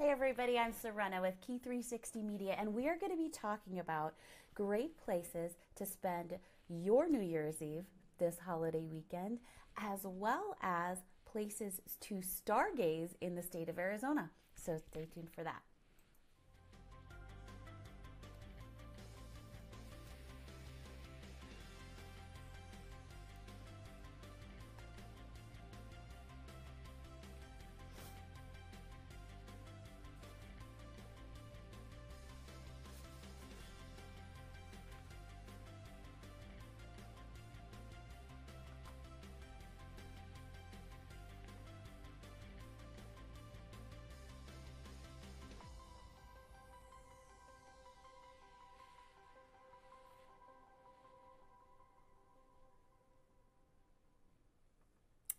Hey everybody, I'm Serena with Key 360 Media, and we are going to be talking about great places to spend your New Year's Eve this holiday weekend, as well as places to stargaze in the state of Arizona. So stay tuned for that.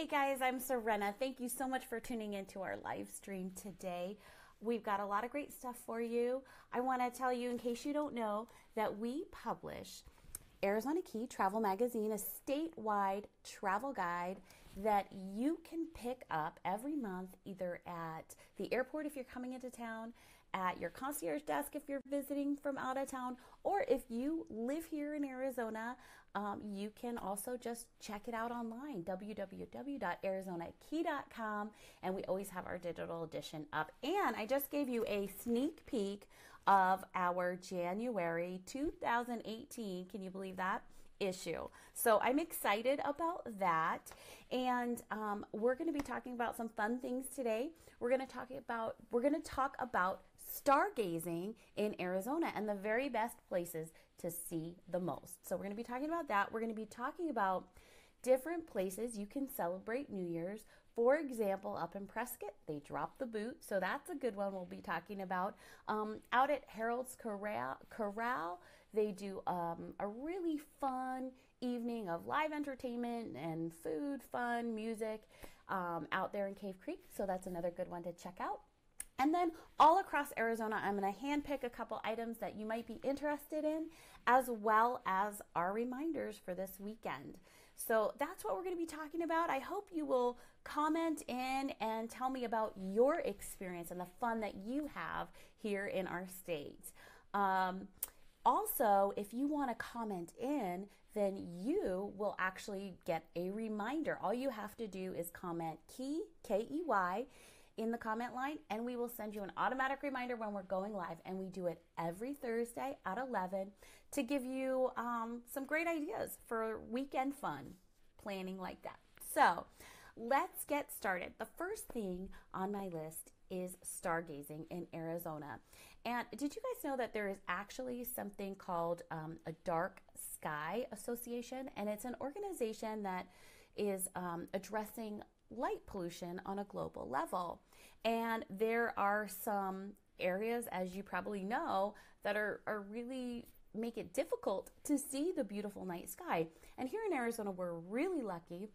Hey guys, I'm Serena. Thank you so much for tuning into our live stream today. We've got a lot of great stuff for you. I want to tell you, in case you don't know, that we publish Arizona Key Travel Magazine, a statewide travel guide that you can pick up every month either at the airport if you're coming into town, at your concierge desk if you're visiting from out of town, or if you live here in Arizona, um, you can also just check it out online www.arizonakey.com. And we always have our digital edition up. And I just gave you a sneak peek of our January 2018. Can you believe that? Issue. So I'm excited about that. And um, we're going to be talking about some fun things today. We're going to talk about we're going to talk about stargazing in Arizona and the very best places to see the most. So we're going to be talking about that. We're going to be talking about different places you can celebrate New Year's. For example, up in Prescott, they drop the boot, so that's a good one we'll be talking about. Um, out at Harold's Corral, Corral they do um, a really fun evening of live entertainment and food, fun, music um, out there in Cave Creek, so that's another good one to check out. And then all across Arizona, I'm going to handpick a couple items that you might be interested in, as well as our reminders for this weekend. So that's what we're going to be talking about. I hope you will comment in and tell me about your experience and the fun that you have here in our state. Um, also, if you want to comment in, then you will actually get a reminder. All you have to do is comment key, K E Y, in the comment line and we will send you an automatic reminder when we're going live. And we do it every Thursday at 11 to give you um, some great ideas for weekend fun planning like that. So let's get started. The first thing on my list is stargazing in Arizona. And did you guys know that there is actually something called um, a Dark Sky Association? And it's an organization that is um, addressing light pollution on a global level. And there are some areas, as you probably know, that are, are really make it difficult to see the beautiful night sky. And here in Arizona, we're really lucky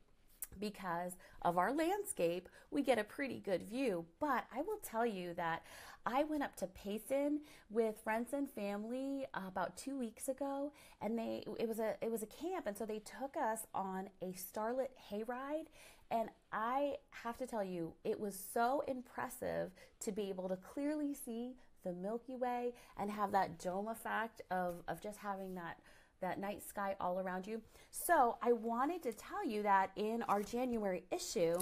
because of our landscape, we get a pretty good view. But I will tell you that I went up to Payson with friends and family uh, about two weeks ago, and they it was a it was a camp, and so they took us on a starlit hayride. And I have to tell you, it was so impressive to be able to clearly see the Milky Way and have that dome effect of, of just having that that night sky all around you. So I wanted to tell you that in our January issue,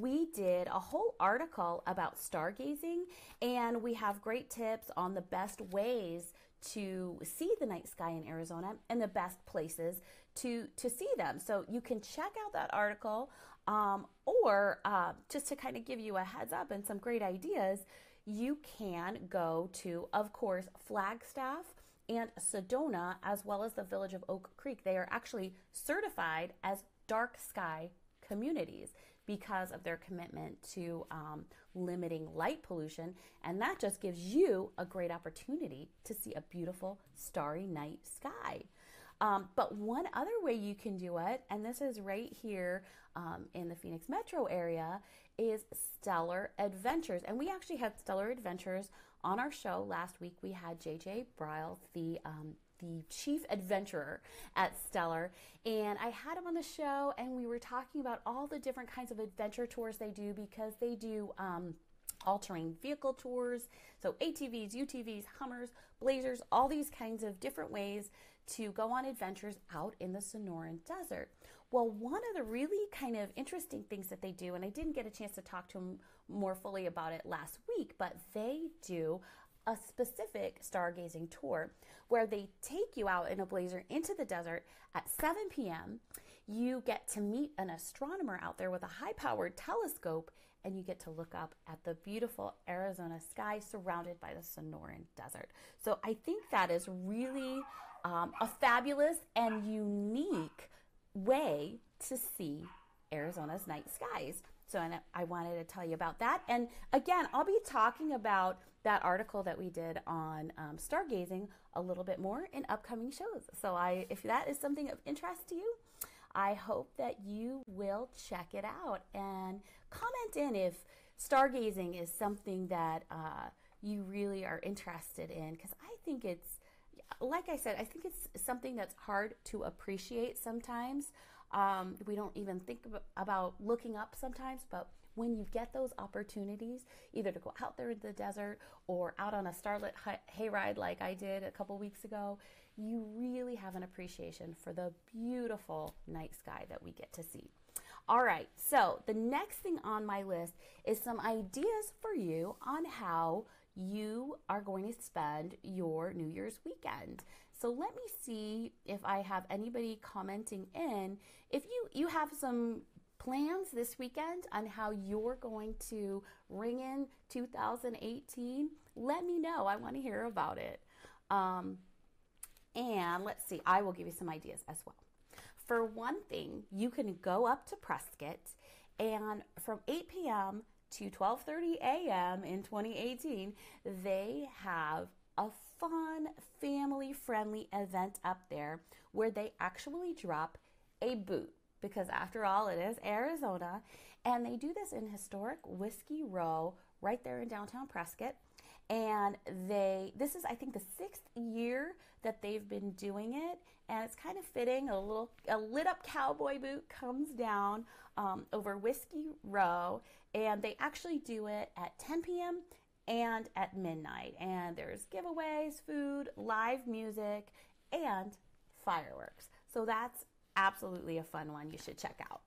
we did a whole article about stargazing and we have great tips on the best ways to see the night sky in Arizona and the best places to to see them. So you can check out that article, um, or uh, just to kind of give you a heads up and some great ideas, you can go to, of course, Flagstaff and Sedona, as well as the village of Oak Creek. They are actually certified as dark sky communities because of their commitment to um, limiting light pollution. And that just gives you a great opportunity to see a beautiful starry night sky. Um, but one other way you can do it, and this is right here um, in the Phoenix metro area, is Stellar Adventures. And we actually had Stellar Adventures on our show last week. We had JJ Bryle, the um, the chief adventurer at Stellar. And I had him on the show, and we were talking about all the different kinds of adventure tours they do because they do. Um, all terrain vehicle tours. So, ATVs, UTVs, Hummers, Blazers, all these kinds of different ways to go on adventures out in the Sonoran Desert. Well, one of the really kind of interesting things that they do, and I didn't get a chance to talk to them more fully about it last week, but they do a specific stargazing tour where they take you out in a blazer into the desert at 7 p.m. You get to meet an astronomer out there with a high powered telescope and you get to look up at the beautiful Arizona sky surrounded by the Sonoran Desert. So I think that is really um, a fabulous and unique way to see Arizona's night skies. So and I wanted to tell you about that. And again, I'll be talking about that article that we did on um, stargazing a little bit more in upcoming shows. So I, if that is something of interest to you, I hope that you will check it out and comment in if stargazing is something that uh, you really are interested in because I think it's like I said, I think it's something that's hard to appreciate sometimes. Um, we don't even think about looking up sometimes, but when you get those opportunities, either to go out there in the desert or out on a starlit hayride like I did a couple weeks ago, you really have an appreciation for the beautiful night sky that we get to see. All right, so the next thing on my list is some ideas for you on how you are going to spend your New Year's weekend. So let me see if I have anybody commenting in. If you you have some plans this weekend on how you're going to ring in 2018, let me know. I want to hear about it. Um, and let's see, I will give you some ideas as well. For one thing, you can go up to Prescott and from 8 p.m. to 12:30 a.m. in 2018, they have a fun family-friendly event up there where they actually drop a boot because after all it is Arizona and they do this in historic Whiskey Row right there in downtown Prescott and they this is i think the sixth year that they've been doing it and it's kind of fitting a little a lit up cowboy boot comes down um, over whiskey row and they actually do it at 10 p.m and at midnight and there's giveaways food live music and fireworks. So that's absolutely a fun one you should check out.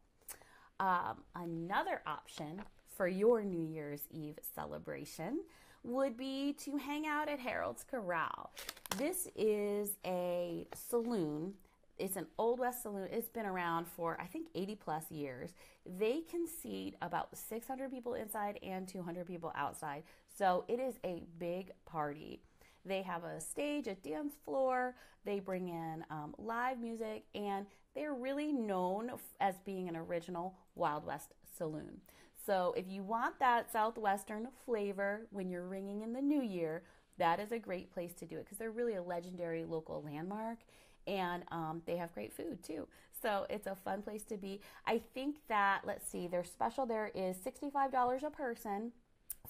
Um, another option for your new year's eve celebration would be to hang out at Harold's Corral. This is a saloon. It's an Old West saloon. It's been around for, I think, 80 plus years. They can seat about 600 people inside and 200 people outside. So it is a big party. They have a stage, a dance floor. They bring in um, live music, and they're really known as being an original Wild West saloon. So if you want that Southwestern flavor when you're ringing in the new year, that is a great place to do it because they're really a legendary local landmark and um, they have great food too. So it's a fun place to be. I think that, let's see, their special there is $65 a person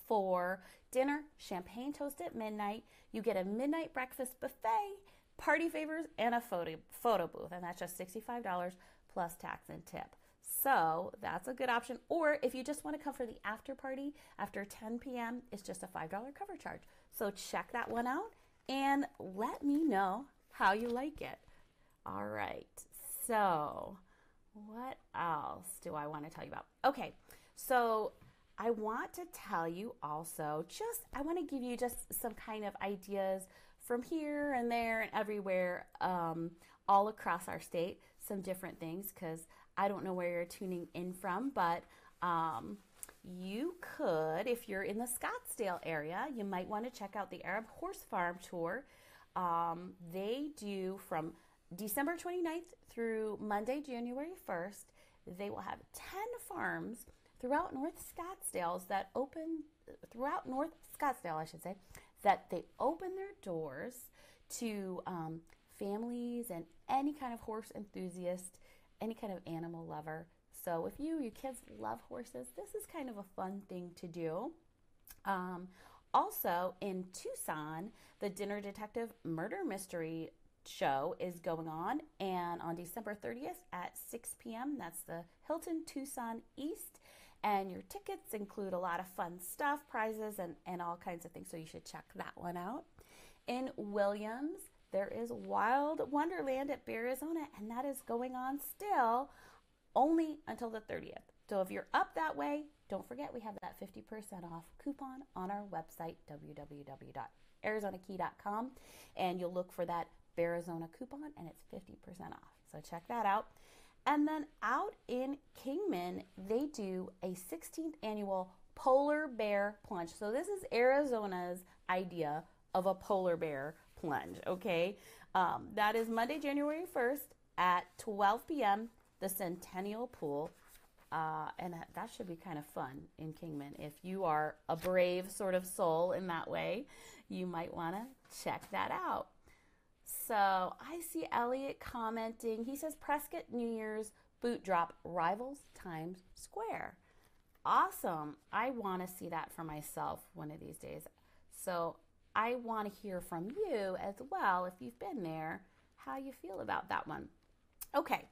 for dinner, champagne toast at midnight. You get a midnight breakfast buffet, party favors, and a photo, photo booth. And that's just $65 plus tax and tip. So that's a good option. Or if you just want to come for the after party after 10 p.m., it's just a $5 cover charge. So check that one out and let me know how you like it. All right. So, what else do I want to tell you about? Okay. So, I want to tell you also just, I want to give you just some kind of ideas from here and there and everywhere, um, all across our state, some different things because I don't know where you're tuning in from, but um, you could, if you're in the Scottsdale area, you might want to check out the Arab Horse Farm Tour. Um, they do from December 29th through Monday, January 1st. They will have 10 farms throughout North Scottsdale that open, throughout North Scottsdale, I should say, that they open their doors to um, families and any kind of horse enthusiast any kind of animal lover. So if you, your kids love horses, this is kind of a fun thing to do. Um, also in Tucson, the Dinner Detective Murder Mystery show is going on and on December 30th at 6 p.m. That's the Hilton Tucson East And your tickets include a lot of fun stuff, prizes, and, and all kinds of things. So you should check that one out. In Williams, there is Wild Wonderland at Bearizona, and that is going on still only until the 30th. So if you're up that way, don't forget we have that 50% off coupon on our website, www.arizonakey.com, and you'll look for that Bearizona coupon and it's 50% off. So check that out. And then out in Kingman, they do a 16th annual polar bear plunge. So this is Arizona's idea of a polar bear plunge, okay? Um, that is Monday, January 1st at 12 p.m., the Centennial Pool. Uh, and that, that should be kind of fun in Kingman. If you are a brave sort of soul in that way, you might want to check that out. So I see Elliot commenting. He says Prescott New Year's boot drop rivals Times Square. Awesome. I want to see that for myself one of these days. So I want to hear from you as well if you've been there, how you feel about that one. Okay,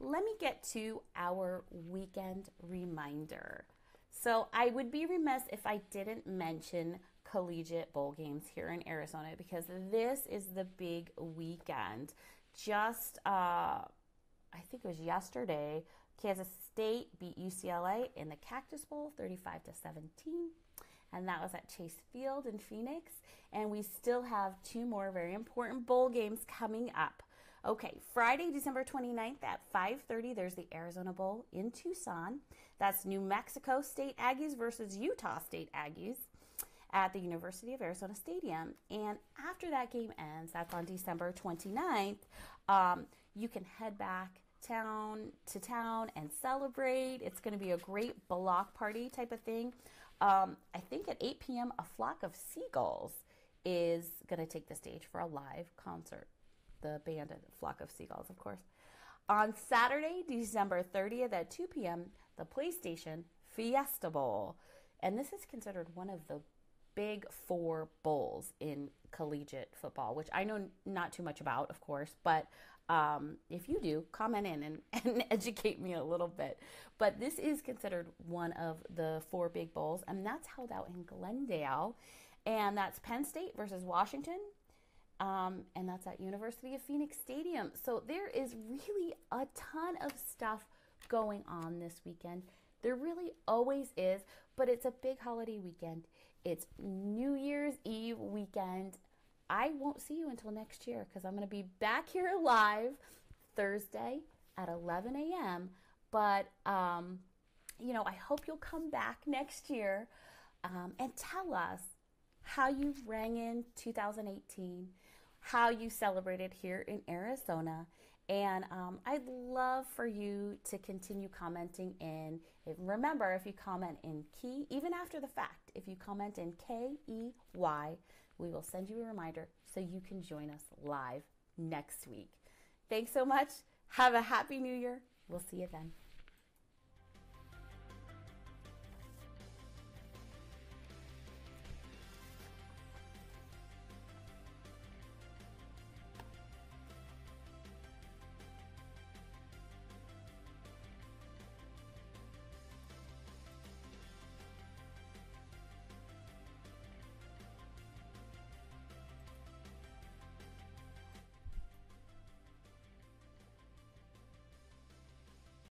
let me get to our weekend reminder. So I would be remiss if I didn't mention collegiate bowl games here in Arizona because this is the big weekend. Just, uh, I think it was yesterday, Kansas State beat UCLA in the Cactus Bowl 35 to 17 and that was at Chase Field in Phoenix. And we still have two more very important bowl games coming up. Okay, Friday, December 29th at 5:30 there's the Arizona Bowl in Tucson. That's New Mexico State Aggies versus Utah State Aggies at the University of Arizona Stadium. And after that game ends, that's on December 29th, um, you can head back town to town and celebrate. It's going to be a great block party type of thing. Um, I think at 8 p.m., a flock of seagulls is going to take the stage for a live concert. The band, flock of seagulls, of course. On Saturday, December 30th at 2 p.m., the PlayStation Fiesta Bowl. And this is considered one of the big four bowls in collegiate football, which I know not too much about, of course, but um, if you do, comment in and, and educate me a little bit. But this is considered one of the four big bowls, and that's held out in Glendale. And that's Penn State versus Washington. Um, and that's at University of Phoenix Stadium. So there is really a ton of stuff going on this weekend. There really always is, but it's a big holiday weekend. It's New Year's Eve weekend. I won't see you until next year because I'm going to be back here live Thursday at 11 a.m. But, um, you know, I hope you'll come back next year um, and tell us how you rang in 2018, how you celebrated here in Arizona. And um, I'd love for you to continue commenting in. Remember, if you comment in key, even after the fact, if you comment in K E Y, we will send you a reminder so you can join us live next week. Thanks so much. Have a happy new year. We'll see you then.